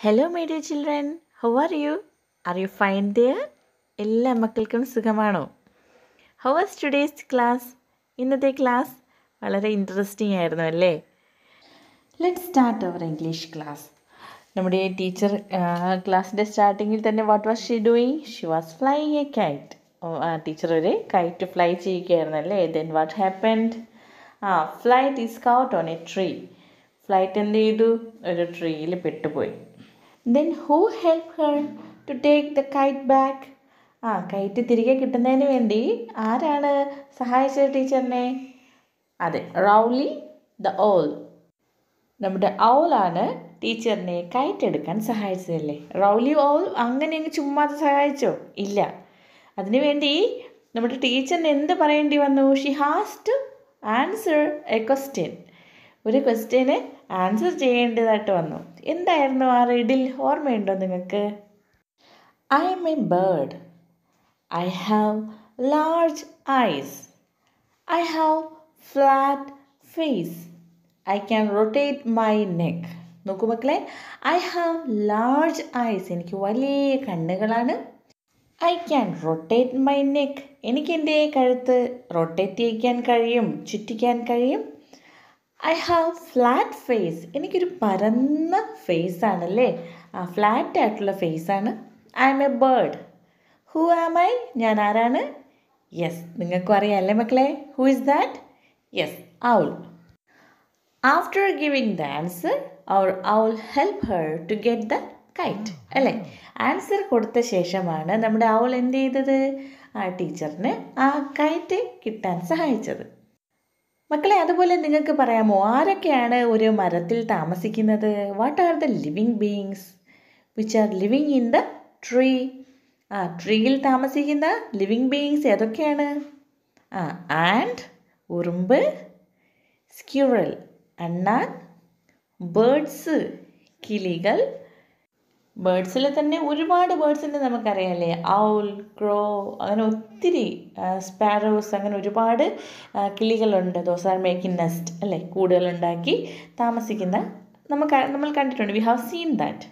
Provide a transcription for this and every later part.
Hello my dear children how are you are you fine dear എല്ലാ മക്കൾക്കും സുഖമാണോ? How was today's class ഇന്നത്തെ class വളരെ interesting ആയിരുന്നു അല്ലേ? Let start our English class നമ്മുടെ ടീച്ചർ ക്ലാസ്സിന്റെ സ്റ്റാർട്ടിങ്ങിൽ തന്നെ what was she doing she was flying a kite teacher ഒരു കൈറ്റ് ഫ്ലൈ ചെയ്യുകയായിരുന്നു അല്ലേ? ദെൻ വാട്ട് ഹാപ്പൻഡ് ആ flight is caught on a tree flight എന്ത് ചെയ്തു? ഒരു ട്രീയിൽ പെട്ടുപോയി. Then who help her to take the kite back ആ കൈറ്റ് തിരികെ കിട്ടുന്നതിന് വേണ്ടി ആരാണ് സഹായിച്ചത് ടീച്ചറിനെ? അതെ റൗലി ദ ഓൾ നമ്മുടെ ഔലാണ് ടീച്ചറിനെ കൈറ്റ് എടുക്കാൻ സഹായിച്ചതല്ലേ? റൗലി ഓൾ അങ്ങനെ അങ്ങ് ചുമ്മാതെ സഹായിച്ചോ? ഇല്ല. അതിനുവേണ്ടി നമ്മുടെ ടീച്ചറിന് എന്ത് പറയേണ്ടി വന്നു? She has to answer a question ഒരു ക്വസ്റ്റ്യന് ആൻസർ ചെയ്യേണ്ടതായിട്ട് വന്നു. എന്തായിരുന്നു ആ റീഡിൽ ഓർമ്മയുണ്ടോ നിങ്ങൾക്ക്? I am a bird I have large eyes I have flat face I can rotate my neck നോക്കൂ മക്കളെ. ഐ ഹാവ് ലാർജ് ഐസ് എനിക്ക് വലിയ കണ്ണുകളാണ്. I can rotate my neck എനിക്ക് എന്റെ കഴുത്ത് റൊട്ടേറ്റ് ചെയ്യിക്കാൻ കഴിയും ചുറ്റിക്കാൻ കഴിയും. ഐ ഹാവ് ഫ്ലാറ്റ് ഫേസ് എനിക്കൊരു പരന്ന ഫേസ് ആണല്ലേ? ആ ഫ്ലാറ്റ് ആയിട്ടുള്ള ഫേസ് ആണ്. I am a bird who am I ഞാൻ ആരാണ്? യെസ് നിങ്ങൾക്കും അറിയാം അല്ലേ മക്കളെ? Who is that yes owl after giving the answer our owl help her to get the kite അല്ലേ? ആൻസർ കൊടുത്ത ശേഷമാണ് നമ്മുടെ ഔൾ എന്ത് ചെയ്തത്? ആ ടീച്ചറിന് ആ കൈറ്റ് കിട്ടാൻ സഹായിച്ചത്. മക്കളെ അതുപോലെ നിങ്ങൾക്ക് പറയാമോ? ആരൊക്കെയാണ് ഒരു മരത്തിൽ താമസിക്കുന്നത്? What are the living beings which are living in the tree ആ ട്രീയിൽ താമസിക്കുന്ന ലിവിങ് ബീയിങ്സ് ഏതൊക്കെയാണ്? ആ ആൻഡ് ഉറുമ്പ് സ്ക്യൂറൽ അണ്ണാൻ ബേഡ്സ് കിളികൾ ബേർഡ്സിൽ തന്നെ ഒരുപാട് ബേഡ്സിന്റെ നമുക്കറിയാമല്ലേ ഔൾ ക്രോ അങ്ങനെ ഒത്തിരി സ്പാരോസ് അങ്ങനെ ഒരുപാട് കിളികളുണ്ട്. ദോസ് ആർ മേക്കിംഗ് നെസ്റ്റ് അല്ലേ? കൂടുകളുണ്ടാക്കി താമസിക്കുന്ന നമുക്ക് നമ്മൾ കണ്ടിട്ടുണ്ട്. We have seen that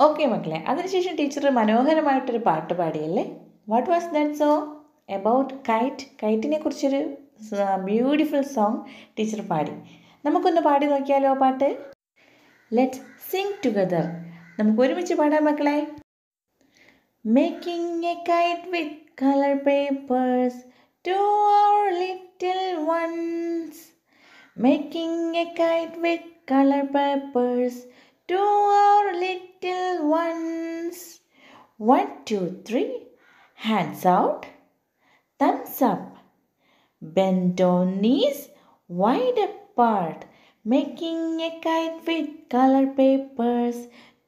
okay മക്കളെ അതിനുശേഷം ടീച്ചർ മനോഹരമായിട്ടൊരു പാട്ട് പാടിയല്ലേ? What was that so about kite കൈറ്റിനെ കുറിച്ചൊരു ബ്യൂട്ടിഫുൾ സോങ് ടീച്ചർ പാടി. നമുക്കൊന്ന് പാടി നോക്കിയാലോ പാട്ട്? ലെറ്റ് സിങ് ടുഗദർ നമുക്ക് ഒരുമിച്ച് പാടാം മക്കളെ. Making a kite with colour papers to our little ones making a kite with colour papers to our little ones one two three hands out thumbs up. Bend on knees. Wide apart. Making a kite with color papers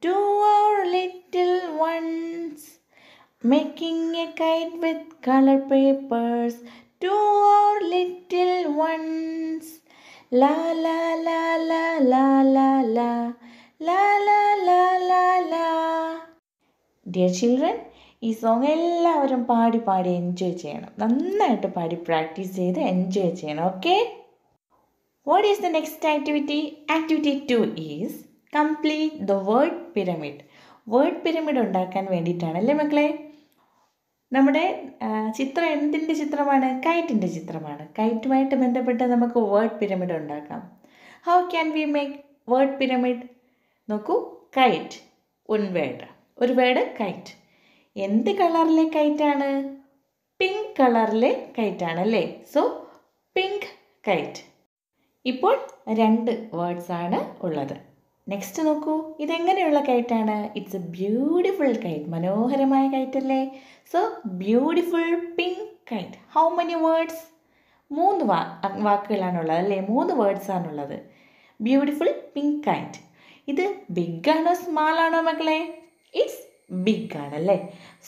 to our little ones. Making a kite with color papers to our little ones. La la la la la la la la la la la la. Dear children, ഈ song എല്ലാവരും പാടി പാടി enjoy ചെയ്യണം നന്നായിട്ട് പാടി practice ചെയ്ത് enjoy ചെയ്യണം okay what is the next activity activity two is complete the word pyramid word pyramid ഉണ്ടാക്കാൻ വേണ്ടിയിട്ടാണ് അല്ലേ മക്കളെ? നമ്മുടെ ചിത്രം എന്തിന്റെ ചിത്രമാണ്? കൈറ്റിന്റെ ചിത്രമാണ്. കൈറ്റുമായിട്ട് ബന്ധപ്പെട്ട് നമുക്ക് വേർഡ് പിരമിഡ് ഉണ്ടാക്കാം. How can we make word pyramid നോക്കൂ കൈറ്റ് ഉൻ വേർഡ് ഒരു വേർഡ് കൈറ്റ് എന്ത് കളറിലെ കൈറ്റാണ് പിങ്ക് കളറിലെ കൈറ്റാണ് അല്ലേ? സോ പിങ്ക് കൈറ്റ് ഇപ്പോൾ രണ്ട് വേർഡ്സാണ് ഉള്ളത്. നെക്സ്റ്റ് നോക്കൂ. ഇതെങ്ങനെയുള്ള കൈറ്റാണ്? ഇറ്റ്സ് എ ബ്യൂട്ടിഫുൾ കൈറ്റ് മനോഹരമായ കൈറ്റല്ലേ? So beautiful pink kite how many words മൂന്ന് വാ വാക്കുകളാണുള്ളത് അല്ലേ? മൂന്ന് വേർഡ്സ് ആണുള്ളത്. ബ്യൂട്ടിഫുൾ പിങ്ക് കൈറ്റ് ഇത് ബിഗ് ആണോ സ്മാൾ ആണോ മക്കളെ? ഇറ്റ്സ് ബിഗ് അല്ലേ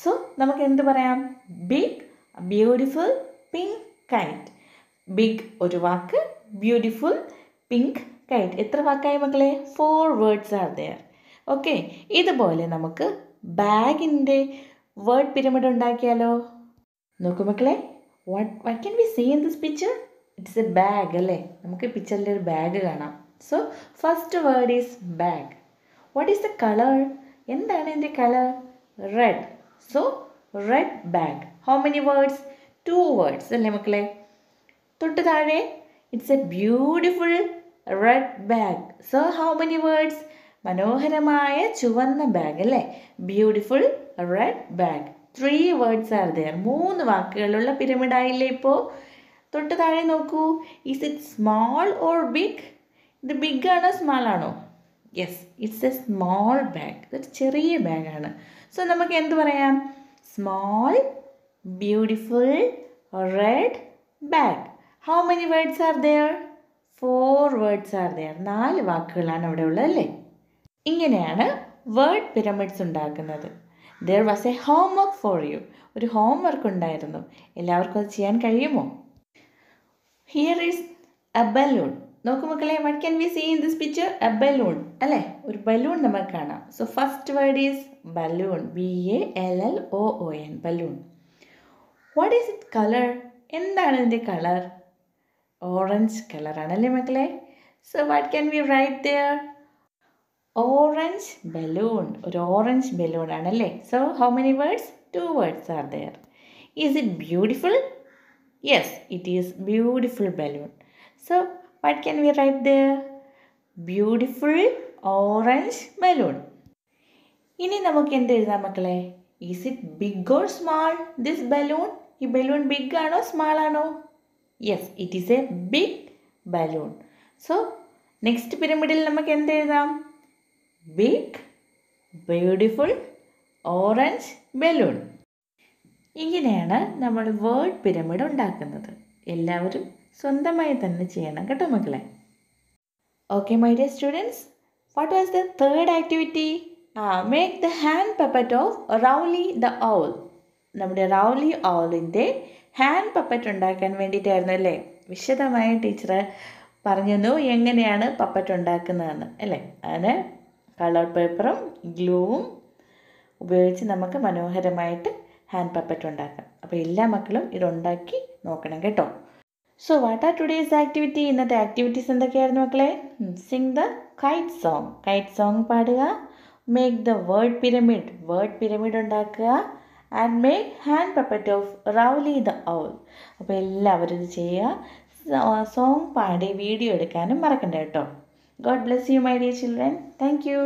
സോ നമുക്ക് എന്ത് പറയാം? Big beautiful pink kite big ഒരു വാക്ക് ബ്യൂട്ടിഫുൾ പിങ്ക് കൈറ്റ് എത്ര വാക്കായി മക്കളെ? Four words are there okay ഇതുപോലെ നമുക്ക് ബാഗിന്റെ വേർഡ് പിരമിഡ് ഉണ്ടാക്കിയാലോ? നോക്കൂ മക്കളെ. What what can we see in this picture it's a bag അല്ലേ? നമുക്ക് പിക്ചറിൽ ഒരു ബാഗ് കാണാം. So first word is bag what is the colour എന്താണ് എന്റെ colour red so red bag how many words two words അല്ലേ മക്കളെ? തൊട്ട് താഴെ. It's a beautiful red bag so how many words മനോഹരമായ ചുവന്ന ബാഗ് അല്ലേ? Beautiful red bag three words are there മൂന്ന് വാക്കുകളുള്ള പിരമിഡായില്ലേ ഇപ്പോൾ തൊട്ട് താഴെ നോക്കൂ. Is it small or big ഇത് ബിഗ് ആണോ സ്മാൾ ആണോ? Yes it's a small bag ഇതൊരു ചെറിയ ബാഗാണ് സോ നമുക്ക് എന്ത് പറയാം? Small beautiful red bag how many words are there four words are there നാല് വാക്കുകളാണ് അവിടെ ഉള്ളത് അല്ലേ? ഇങ്ങനെയാണ് വേർഡ് പിരമിഡ്സ് ഉണ്ടാക്കുന്നത്. There was a homework for you ഒരു ഹോം വർക്ക് ഉണ്ടായിരുന്നു. എല്ലാവർക്കും അത് ചെയ്യാൻ കഴിയുമോ? ഹിയർ ഈസ് എ ബലൂൺ നോക്കൂ മക്കളെ what can we see in this picture a balloon അല്ലേ? ഒരു ബലൂൺ നമുക്ക് കാണാം. So first word is balloon B A L L O O N balloon what is it colour എന്താണ് ഇതിന്റെ colour orange കളറാണ് അല്ലേ മക്കളെ? So what can we write there orange balloon ഒരു ഓറഞ്ച് ബലൂൺ ആണല്ലേ? So how many words two words are there is it beautiful yes it is beautiful balloon so what can we write there beautiful orange balloon ഇനി നമുക്ക് എന്ത് എഴുതാം മക്കളെ? Is it big or small this balloon ഈ balloon big ആണോ small ആണോ? Yes it is a big balloon so next പിരമിഡിൽ നമുക്ക് എന്ത് എഴുതാം? ബിഗ് ബ്യൂട്ടിഫുൾ ഓറഞ്ച് ബലൂൺ ഇങ്ങനെയാണ് നമ്മൾ വേർഡ് പിരമിഡ് ഉണ്ടാക്കുന്നത്. എല്ലാവരും സ്വന്തമായി തന്നെ ചെയ്യണം കേട്ടോ മക്കളെ. Okay my dear students what was the third activity ah make the hand puppet of Rowley the owl നമ്മുടെ റൗലി ഔളിന്റെ ഹാൻഡ് പപ്പറ്റ് ഉണ്ടാക്കാൻ വേണ്ടിയിട്ടായിരുന്നു അല്ലേ? വിശദമായി ടീച്ചർ പറഞ്ഞു എങ്ങനെയാണ് പപ്പറ്റ് ഉണ്ടാക്കുന്നതെന്ന് അല്ലേ? അതിന് കളർ പേപ്പറും ഗ്ലൂവും ഉപയോഗിച്ച് നമുക്ക് മനോഹരമായിട്ട് ഹാൻഡ് പപ്പറ്റ് ഉണ്ടാക്കാം. അപ്പോൾ എല്ലാ മക്കളും ഇതുണ്ടാക്കി നോക്കണം കേട്ടോ. So what are today's activity ഇന്നത്തെ ആക്ടിവിറ്റീസ് എന്തൊക്കെയായിരുന്നു മക്കളെ? Sing the kite song kite song പാടുക. Make the word pyramid word pyramid ഉണ്ടാക്കുക. And make hand puppet of Rowley the owl അപ്പോൾ എല്ലാവരും ഇത് ചെയ്യുക. സോങ് പാടി വീഡിയോ എടുക്കാനും മറക്കണ്ട കേട്ടോ. God bless you my dear children thank you